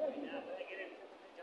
Yeah.